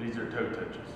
These are toe touches.